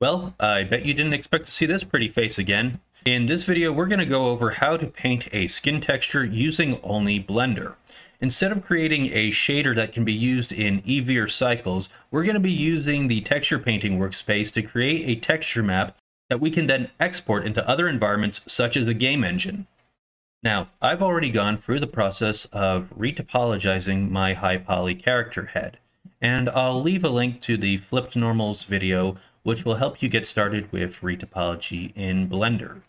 Well, I bet you didn't expect to see this pretty face again. In this video, we're going to go over how to paint a skin texture using only Blender. Instead of creating a shader that can be used in Eevee or Cycles, we're going to be using the texture painting workspace to create a texture map that we can then export into other environments such as a game engine. Now, I've already gone through the process of retopologizing my high poly character head, and I'll leave a link to the flipped normals video which will help you get started with retopology in Blender.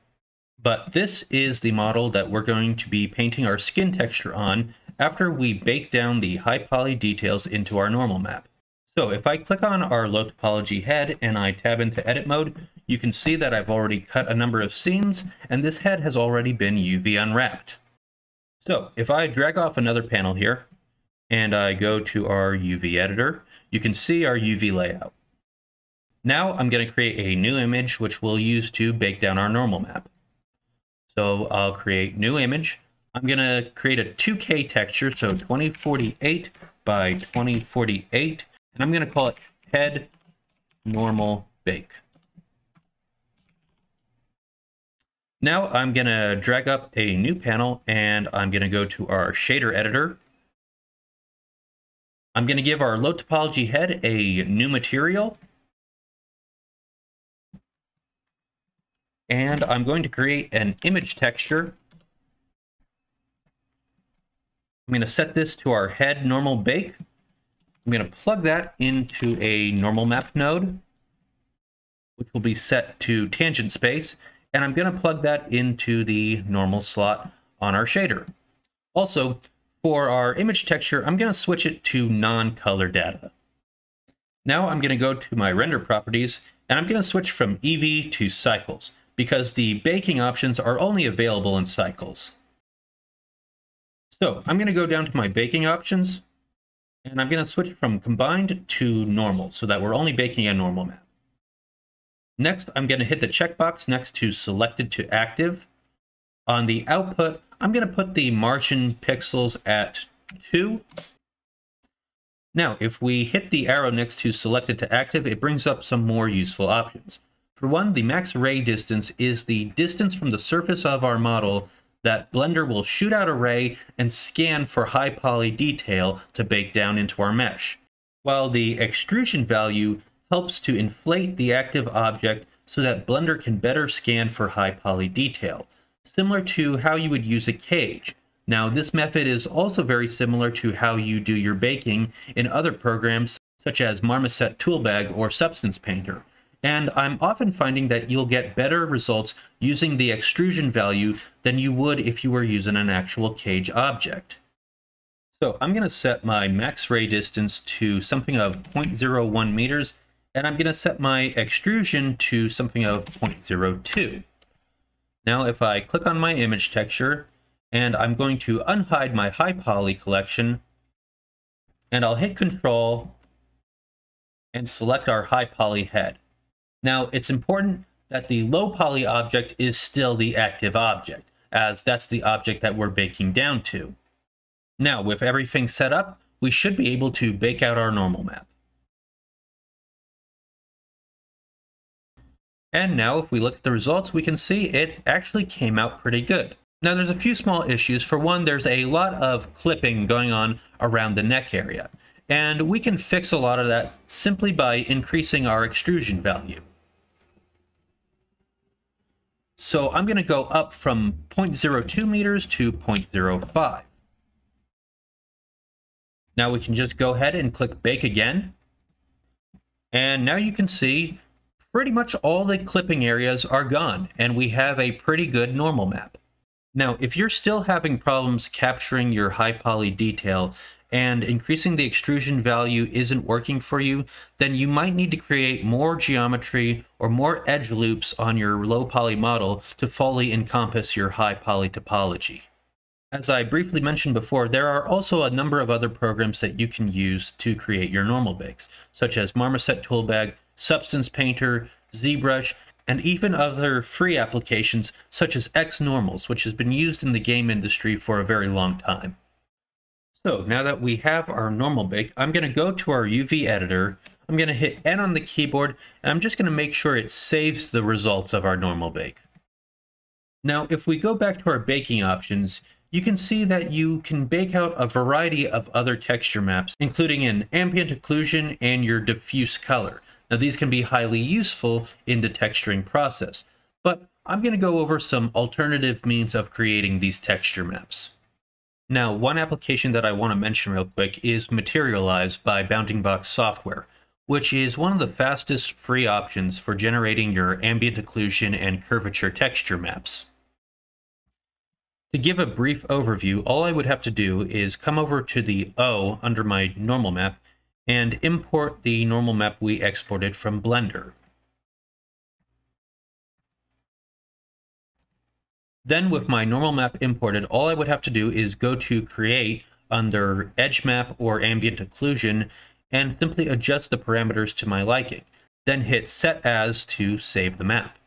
But this is the model that we're going to be painting our skin texture on after we bake down the high poly details into our normal map. So if I click on our low topology head and I tab into edit mode, you can see that I've already cut a number of seams and this head has already been UV unwrapped. So if I drag off another panel here and I go to our UV editor, you can see our UV layout. Now I'm going to create a new image which we'll use to bake down our normal map. So I'll create new image. I'm going to create a 2K texture, so 2048 by 2048, and I'm going to call it head normal bake. Now I'm going to drag up a new panel and I'm going to go to our shader editor. I'm going to give our low topology head a new material and I'm going to create an image texture. I'm going to set this to our head normal bake. I'm going to plug that into a normal map node, which will be set to tangent space, and I'm going to plug that into the normal slot on our shader. Also, for our image texture, I'm going to switch it to non-color data. Now I'm going to go to my render properties, and I'm going to switch from Eevee to cycles because the baking options are only available in cycles. So I'm going to go down to my baking options, and I'm going to switch from combined to normal so that we're only baking a normal map. Next, I'm going to hit the checkbox next to selected to active. On the output, I'm going to put the margin pixels at 2. Now, if we hit the arrow next to selected to active, it brings up some more useful options. For one, the max ray distance is the distance from the surface of our model that Blender will shoot out a ray and scan for high poly detail to bake down into our mesh, while the extrusion value helps to inflate the active object so that Blender can better scan for high poly detail, similar to how you would use a cage. Now, this method is also very similar to how you do your baking in other programs such as Marmoset Toolbag or Substance Painter, and I'm often finding that you'll get better results using the extrusion value than you would if you were using an actual cage object. So I'm going to set my max ray distance to something of 0.01 meters, and I'm going to set my extrusion to something of 0.02. Now if I click on my image texture, and I'm going to unhide my high poly collection, and I'll hit control and select our high poly head. Now, it's important that the low poly object is still the active object, as that's the object that we're baking down to. Now, with everything set up, we should be able to bake out our normal map. And now if we look at the results, we can see it actually came out pretty good. Now there's a few small issues. For one, there's a lot of clipping going on around the neck area. And we can fix a lot of that simply by increasing our extrusion value. So I'm going to go up from 0.02 meters to 0.05. Now we can just go ahead and click bake again. And now you can see pretty much all the clipping areas are gone and we have a pretty good normal map. Now, if you're still having problems capturing your high poly detail and increasing the extrusion value isn't working for you, then you might need to create more geometry or more edge loops on your low poly model to fully encompass your high poly topology. As I briefly mentioned before, there are also a number of other programs that you can use to create your normal bakes, such as Marmoset Toolbag, Substance Painter, ZBrush, and even other free applications such as XNormals, which has been used in the game industry for a very long time. So now that we have our normal bake, I'm going to go to our UV editor. I'm going to hit N on the keyboard, and I'm just going to make sure it saves the results of our normal bake. Now, if we go back to our baking options, you can see that you can bake out a variety of other texture maps, including an ambient occlusion and your diffuse color. Now, these can be highly useful in the texturing process, but I'm going to go over some alternative means of creating these texture maps. Now, one application that I want to mention real quick is Materialize by Bounding Box Software, which is one of the fastest free options for generating your ambient occlusion and curvature texture maps. To give a brief overview, all I would have to do is come over to the O under my normal map and import the normal map we exported from Blender. Then with my normal map imported, all I would have to do is go to create under edge map or ambient occlusion and simply adjust the parameters to my liking. Then hit set as to save the map.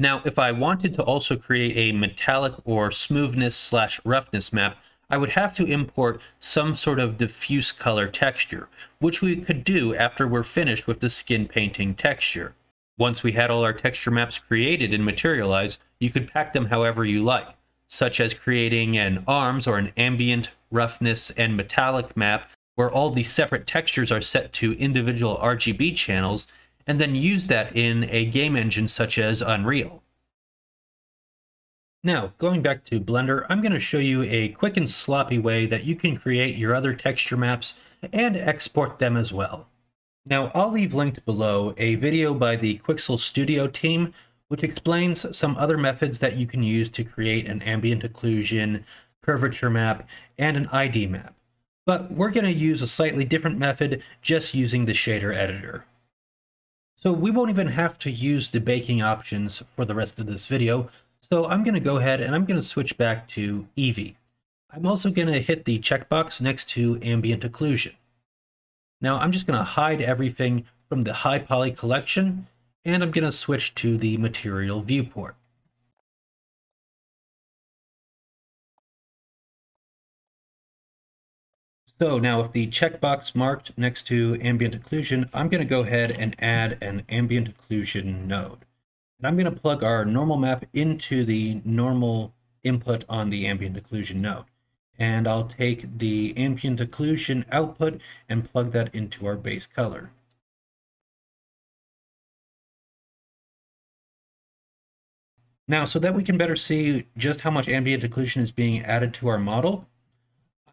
Now, if I wanted to also create a metallic or smoothness slash roughness map, I would have to import some sort of diffuse color texture, which we could do after we're finished with the skin painting texture. Once we had all our texture maps created and Materialize, you could pack them however you like, such as creating an arms or an ambient, roughness, and metallic map where all the separate textures are set to individual RGB channels and then use that in a game engine such as Unreal. Now, going back to Blender, I'm going to show you a quick and sloppy way that you can create your other texture maps and export them as well. Now, I'll leave linked below a video by the Quixel Studio team, which explains some other methods that you can use to create an ambient occlusion, curvature map, and an ID map. But we're going to use a slightly different method just using the shader editor. So we won't even have to use the baking options for the rest of this video. So I'm going to go ahead and I'm going to switch back to Eevee. I'm also going to hit the checkbox next to ambient occlusion. Now I'm just going to hide everything from the high poly collection and I'm going to switch to the material viewport. So now with the checkbox marked next to ambient occlusion, I'm going to go ahead and add an ambient occlusion node. And I'm going to plug our normal map into the normal input on the ambient occlusion node. And I'll take the ambient occlusion output and plug that into our base color. Now, so that we can better see just how much ambient occlusion is being added to our model,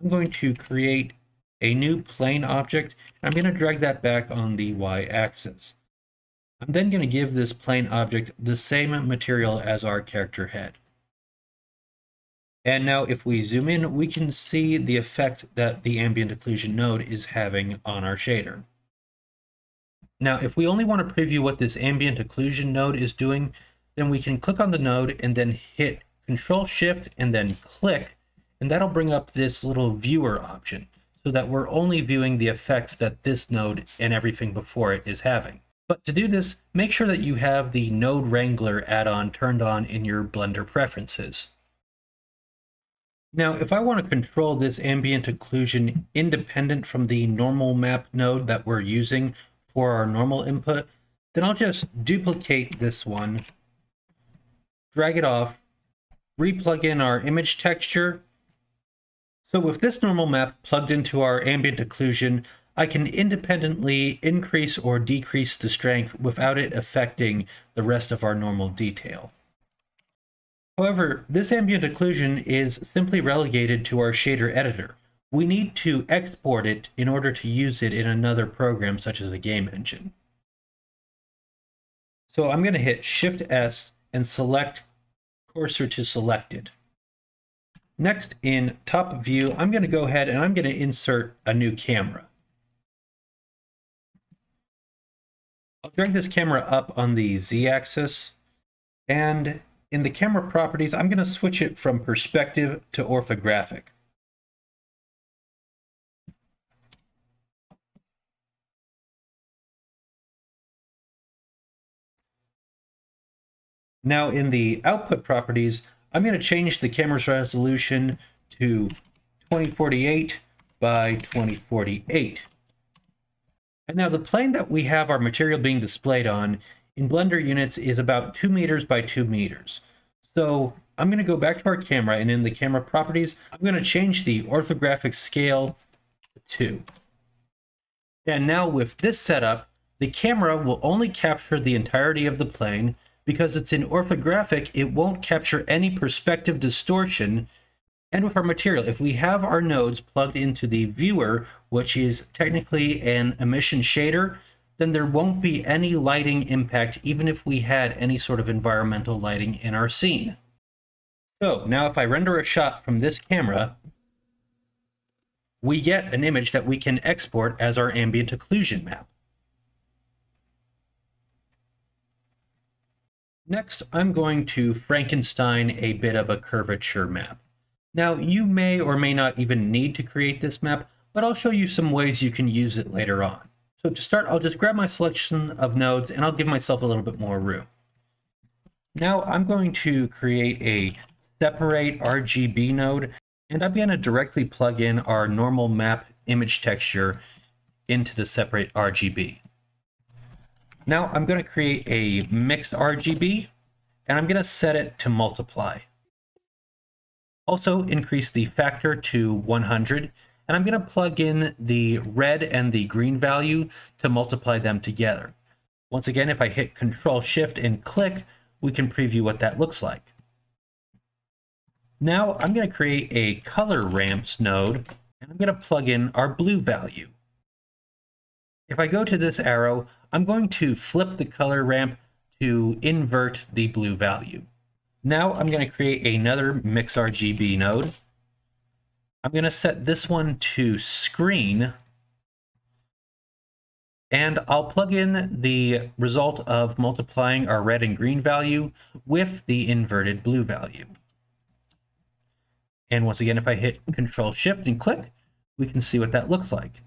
I'm going to create a new plane object. I'm going to drag that back on the y-axis. I'm then going to give this plane object the same material as our character head. And now if we zoom in, we can see the effect that the ambient occlusion node is having on our shader. Now, if we only want to preview what this ambient occlusion node is doing, then we can click on the node and then hit Control Shift and then click and that'll bring up this little viewer option so that we're only viewing the effects that this node and everything before it is having. But to do this, make sure that you have the Node Wrangler add-on turned on in your Blender preferences. Now, if I want to control this ambient occlusion independent from the normal map node that we're using for our normal input, then I'll just duplicate this one, drag it off, replug in our image texture, so with this normal map plugged into our ambient occlusion, I can independently increase or decrease the strength without it affecting the rest of our normal detail. However, this ambient occlusion is simply relegated to our shader editor. We need to export it in order to use it in another program such as a game engine. So I'm going to hit Shift S and select cursor to selected. Next in top view, I'm going to go ahead and I'm going to insert a new camera. I'll drag this camera up on the z-axis and in the camera properties, I'm going to switch it from perspective to orthographic. Now in the output properties, I'm going to change the camera's resolution to 2048 by 2048. And now the plane that we have our material being displayed on in Blender units is about 2 meters by 2 meters. So I'm going to go back to our camera and in the camera properties, I'm going to change the orthographic scale to 2. And now with this setup, the camera will only capture the entirety of the plane because it's in orthographic, it won't capture any perspective distortion. And with our material, if we have our nodes plugged into the viewer, which is technically an emission shader, then there won't be any lighting impact even if we had any sort of environmental lighting in our scene. So now if I render a shot from this camera, we get an image that we can export as our ambient occlusion map. Next, I'm going to Frankenstein a bit of a curvature map. Now, you may or may not even need to create this map, but I'll show you some ways you can use it later on. So to start, I'll just grab my selection of nodes and I'll give myself a little bit more room. Now I'm going to create a separate RGB node and I'm going to directly plug in our normal map image texture into the separate RGB. Now I'm going to create a mixed RGB and I'm going to set it to multiply. Also increase the factor to 100 and I'm going to plug in the red and the green value to multiply them together. Once again, if I hit Control Shift and click, we can preview what that looks like. Now I'm going to create a color ramps node and I'm going to plug in our blue value. If I go to this arrow, I'm going to flip the color ramp to invert the blue value. Now I'm going to create another mix RGB node. I'm going to set this one to screen and I'll plug in the result of multiplying our red and green value with the inverted blue value. And once again, if I hit Control Shift and click, we can see what that looks like.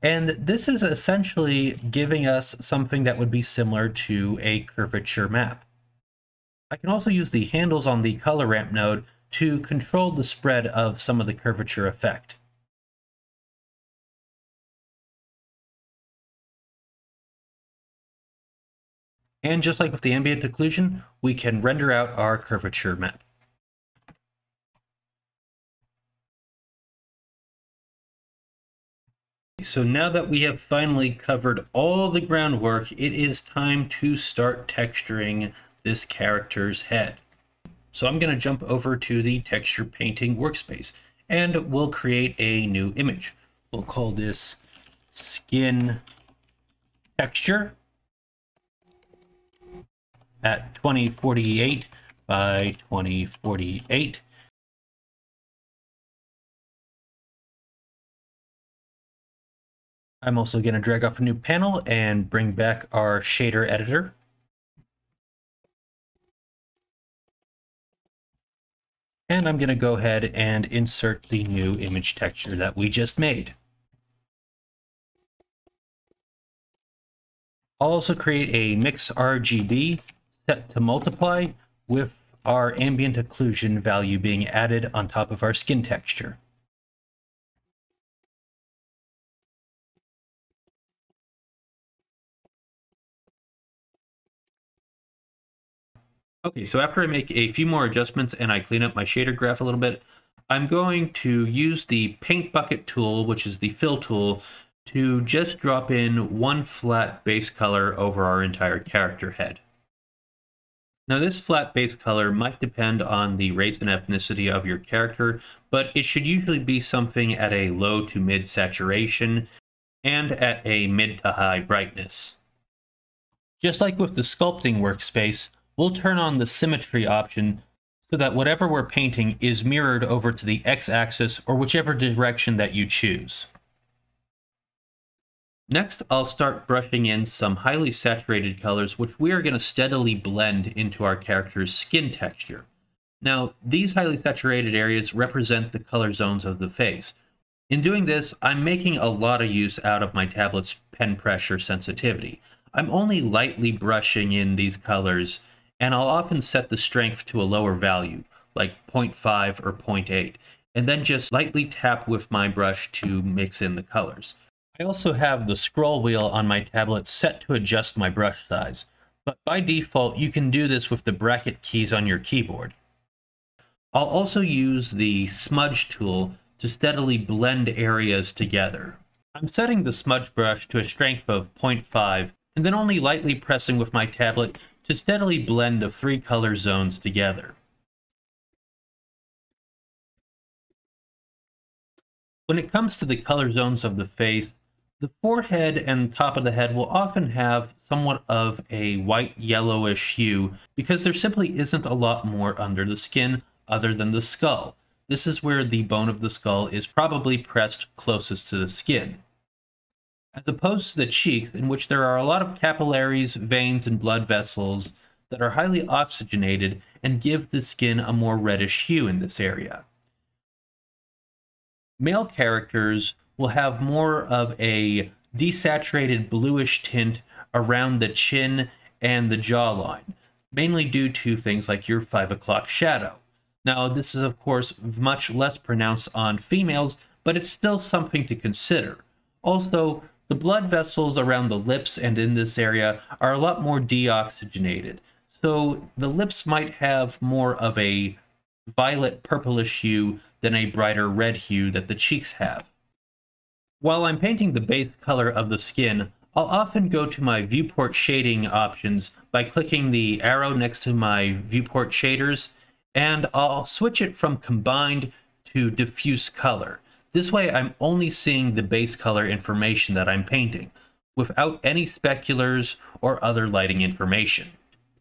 And this is essentially giving us something that would be similar to a curvature map. I can also use the handles on the color ramp node to control the spread of some of the curvature effect. And just like with the ambient occlusion, we can render out our curvature map. So now that we have finally covered all the groundwork, it is time to start texturing this character's head. So I'm going to jump over to the texture painting workspace and we'll create a new image. We'll call this skin texture at 2048 by 2048 I'm also going to drag off a new panel and bring back our shader editor. And I'm going to go ahead and insert the new image texture that we just made. I'll also create a mix RGB set to multiply with our ambient occlusion value being added on top of our skin texture. Okay, so after I make a few more adjustments and I clean up my shader graph a little bit, I'm going to use the paint bucket tool, which is the fill tool, to just drop in one flat base color over our entire character head. Now this flat base color might depend on the race and ethnicity of your character, but it should usually be something at a low to mid saturation and at a mid to high brightness. Just like with the sculpting workspace, we'll turn on the symmetry option so that whatever we're painting is mirrored over to the x-axis or whichever direction that you choose. Next, I'll start brushing in some highly saturated colors, which we are going to steadily blend into our character's skin texture. Now, these highly saturated areas represent the color zones of the face. In doing this, I'm making a lot of use out of my tablet's pen pressure sensitivity. I'm only lightly brushing in these colors and I'll often set the strength to a lower value, like 0.5 or 0.8. and then just lightly tap with my brush to mix in the colors. I also have the scroll wheel on my tablet set to adjust my brush size, but by default you can do this with the bracket keys on your keyboard. I'll also use the smudge tool to steadily blend areas together. I'm setting the smudge brush to a strength of 0.5 and then only lightly pressing with my tablet to steadily blend the three color zones together. When it comes to the color zones of the face, the forehead and top of the head will often have somewhat of a white yellowish hue because there simply isn't a lot more under the skin other than the skull. This is where the bone of the skull is probably pressed closest to the skin. As opposed to the cheeks, in which there are a lot of capillaries, veins, and blood vessels that are highly oxygenated and give the skin a more reddish hue in this area. Male characters will have more of a desaturated bluish tint around the chin and the jawline, mainly due to things like your 5 o'clock shadow. Now, this is of course much less pronounced on females, but it's still something to consider. Also, the blood vessels around the lips and in this area are a lot more deoxygenated, so the lips might have more of a violet purplish hue than a brighter red hue that the cheeks have. While I'm painting the base color of the skin, I'll often go to my viewport shading options by clicking the arrow next to my viewport shaders, and I'll switch it from combined to diffuse color. This way I'm only seeing the base color information that I'm painting, without any speculars or other lighting information.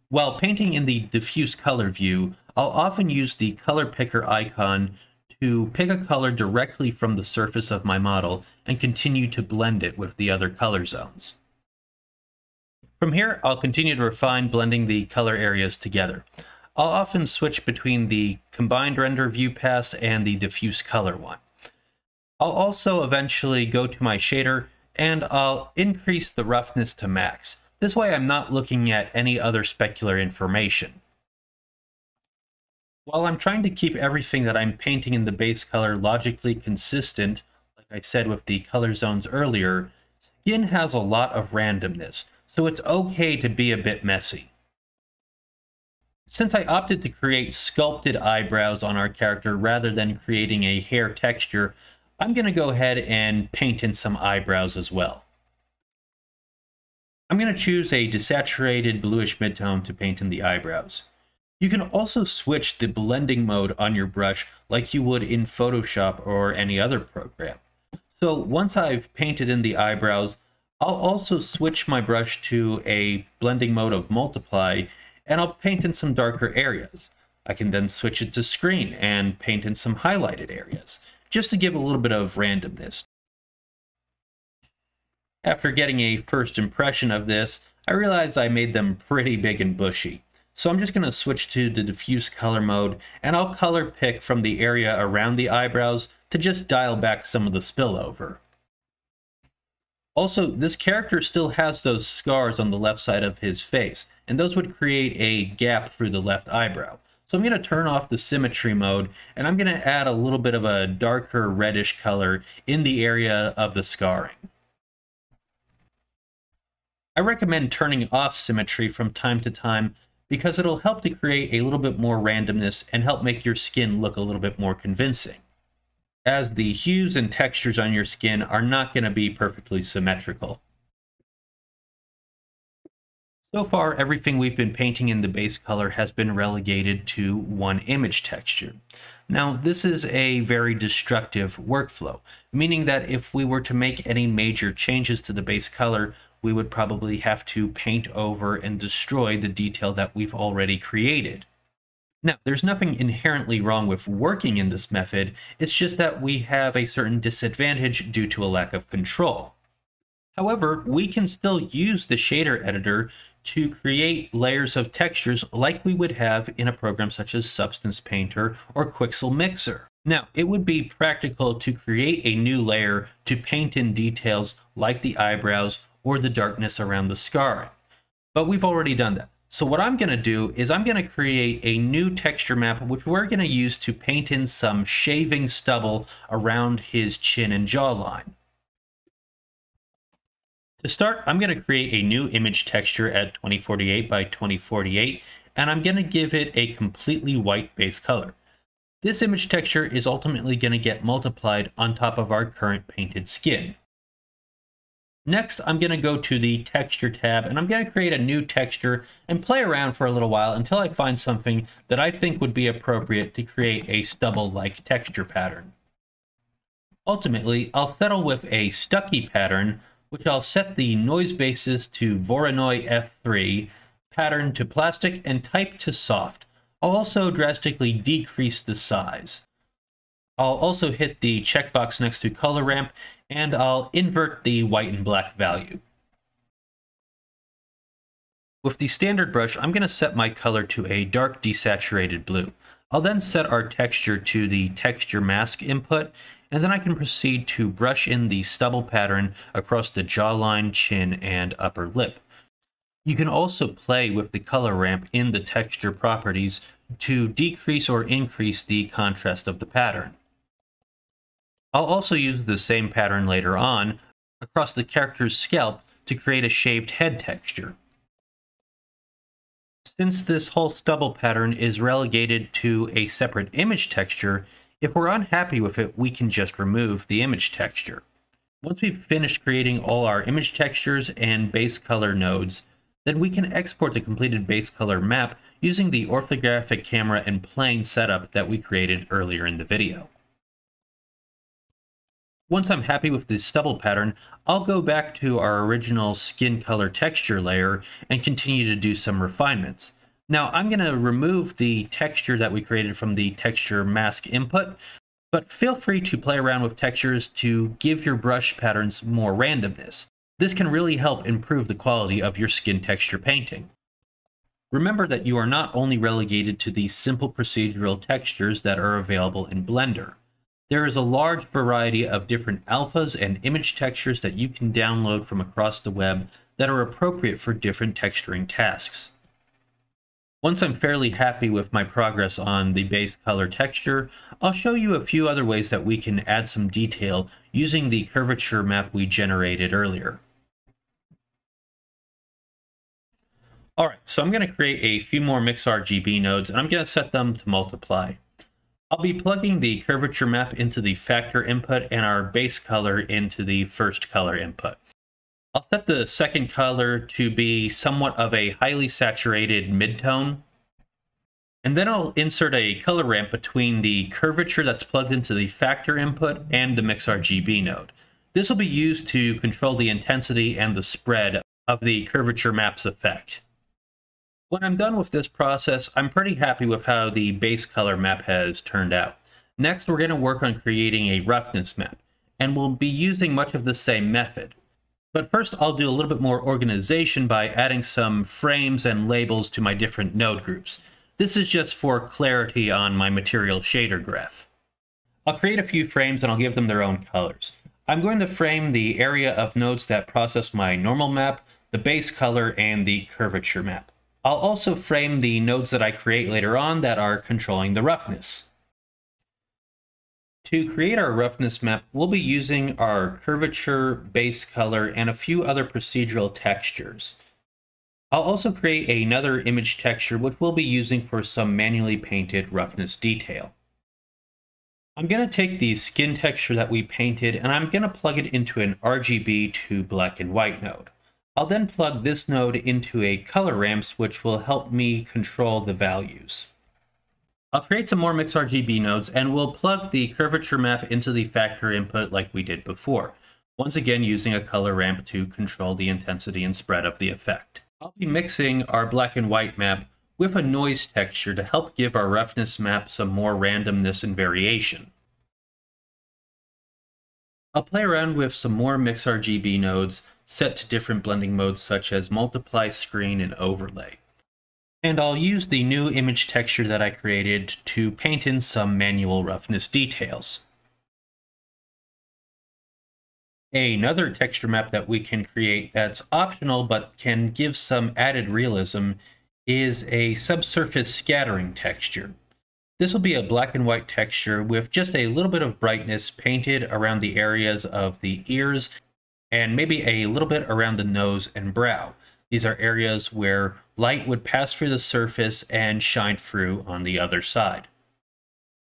While painting in the diffuse color view, I'll often use the color picker icon to pick a color directly from the surface of my model and continue to blend it with the other color zones. From here, I'll continue to refine blending the color areas together. I'll often switch between the combined render view pass and the diffuse color one. I'll also eventually go to my shader and I'll increase the roughness to max. This way I'm not looking at any other specular information. While I'm trying to keep everything that I'm painting in the base color logically consistent, like I said with the color zones earlier, skin has a lot of randomness, so it's okay to be a bit messy. Since I opted to create sculpted eyebrows on our character rather than creating a hair texture, I'm going to go ahead and paint in some eyebrows as well. I'm going to choose a desaturated bluish midtone to paint in the eyebrows. You can also switch the blending mode on your brush like you would in Photoshop or any other program. So once I've painted in the eyebrows, I'll also switch my brush to a blending mode of multiply and I'll paint in some darker areas. I can then switch it to screen and paint in some highlighted areas, just to give a little bit of randomness. After getting a first impression of this, I realized I made them pretty big and bushy. So I'm just going to switch to the diffuse color mode, and I'll color pick from the area around the eyebrows to just dial back some of the spillover. Also, this character still has those scars on the left side of his face, and those would create a gap through the left eyebrow. So I'm going to turn off the symmetry mode, and I'm going to add a little bit of a darker reddish color in the area of the scarring. I recommend turning off symmetry from time to time because it'll help to create a little bit more randomness and help make your skin look a little bit more convincing. As the hues and textures on your skin are not going to be perfectly symmetrical. So far, everything we've been painting in the base color has been relegated to one image texture. Now, this is a very destructive workflow, meaning that if we were to make any major changes to the base color, we would probably have to paint over and destroy the detail that we've already created. Now, there's nothing inherently wrong with working in this method, it's just that we have a certain disadvantage due to a lack of control. However, we can still use the shader editor to create layers of textures like we would have in a program such as Substance Painter or Quixel Mixer. Now, it would be practical to create a new layer to paint in details like the eyebrows or the darkness around the scarring. But we've already done that. So what I'm going to do is I'm going to create a new texture map, which we're going to use to paint in some shaving stubble around his chin and jawline. To start, I'm going to create a new image texture at 2048 by 2048, and I'm going to give it a completely white base color. This image texture is ultimately going to get multiplied on top of our current painted skin. Next, I'm going to go to the texture tab and I'm going to create a new texture and play around for a little while until I find something that I think would be appropriate to create a stubble-like texture pattern. Ultimately, I'll settle with a Stucci pattern, which I'll set the noise basis to Voronoi F3, pattern to plastic, and type to soft. I'll also drastically decrease the size. I'll also hit the checkbox next to color ramp and I'll invert the white and black value. With the standard brush, I'm going to set my color to a dark desaturated blue. I'll then set our texture to the texture mask input, and then I can proceed to brush in the stubble pattern across the jawline, chin, and upper lip. You can also play with the color ramp in the texture properties to decrease or increase the contrast of the pattern. I'll also use the same pattern later on across the character's scalp to create a shaved head texture. Since this whole stubble pattern is relegated to a separate image texture, if we're unhappy with it, we can just remove the image texture. Once we've finished creating all our image textures and base color nodes, then we can export the completed base color map using the orthographic camera and plane setup that we created earlier in the video. Once I'm happy with the stubble pattern, I'll go back to our original skin color texture layer and continue to do some refinements. Now I'm going to remove the texture that we created from the texture mask input, but feel free to play around with textures to give your brush patterns more randomness. This can really help improve the quality of your skin texture painting. Remember that you are not only relegated to the simple procedural textures that are available in Blender. There is a large variety of different alphas and image textures that you can download from across the web that are appropriate for different texturing tasks. Once I'm fairly happy with my progress on the base color texture, I'll show you a few other ways that we can add some detail using the curvature map we generated earlier. Alright, so I'm going to create a few more MixRGB nodes and I'm going to set them to multiply. I'll be plugging the curvature map into the factor input and our base color into the first color input. I'll set the second color to be somewhat of a highly saturated midtone. And then I'll insert a color ramp between the curvature that's plugged into the factor input and the MixRGB node. This will be used to control the intensity and the spread of the curvature map's effect. When I'm done with this process, I'm pretty happy with how the base color map has turned out. Next, we're going to work on creating a roughness map, and we'll be using much of the same method. But first, I'll do a little bit more organization by adding some frames and labels to my different node groups. This is just for clarity on my material shader graph. I'll create a few frames and I'll give them their own colors. I'm going to frame the area of nodes that process my normal map, the base color, and the curvature map. I'll also frame the nodes that I create later on that are controlling the roughness. To create our roughness map, we'll be using our curvature, base color, and a few other procedural textures. I'll also create another image texture which we'll be using for some manually painted roughness detail. I'm going to take the skin texture that we painted and I'm going to plug it into an RGB to black and white node. I'll then plug this node into a color ramps, which will help me control the values. I'll create some more MixRGB nodes and we'll plug the curvature map into the factor input like we did before, once again using a color ramp to control the intensity and spread of the effect. I'll be mixing our black and white map with a noise texture to help give our roughness map some more randomness and variation. I'll play around with some more MixRGB nodes set to different blending modes such as multiply, screen, and overlay. And I'll use the new image texture that I created to paint in some manual roughness details. Another texture map that we can create that's optional but can give some added realism is a subsurface scattering texture. This will be a black and white texture with just a little bit of brightness painted around the areas of the ears and maybe a little bit around the nose and brow. These are areas where light would pass through the surface and shine through on the other side.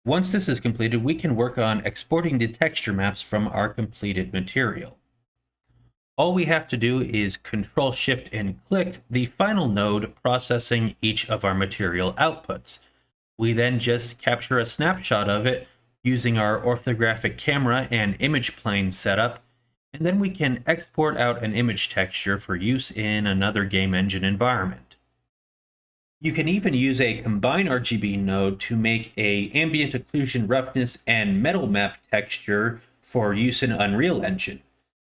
Once this is completed, we can work on exporting the texture maps from our completed material. All we have to do is Control Shift and click the final node processing each of our material outputs. We then just capture a snapshot of it using our orthographic camera and image plane setup, and then we can export out an image texture for use in another game engine environment. You can even use a combine RGB node to make a ambient occlusion roughness and metal map texture for use in Unreal Engine.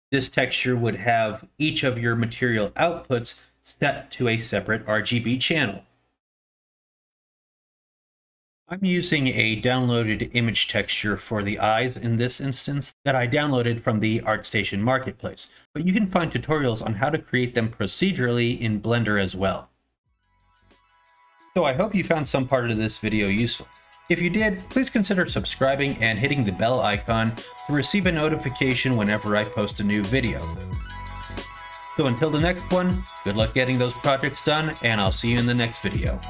This texture would have each of your material outputs set to a separate RGB channel. I'm using a downloaded image texture for the eyes in this instance that I downloaded from the ArtStation Marketplace, but you can find tutorials on how to create them procedurally in Blender as well. So I hope you found some part of this video useful. If you did, please consider subscribing and hitting the bell icon to receive a notification whenever I post a new video. So until the next one, good luck getting those projects done, and I'll see you in the next video.